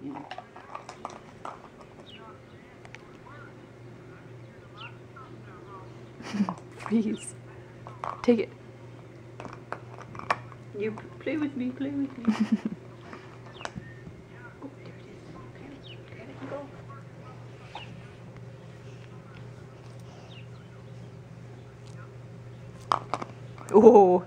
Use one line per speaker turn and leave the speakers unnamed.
Please. Take it.
You play with me, play with me.
Oh.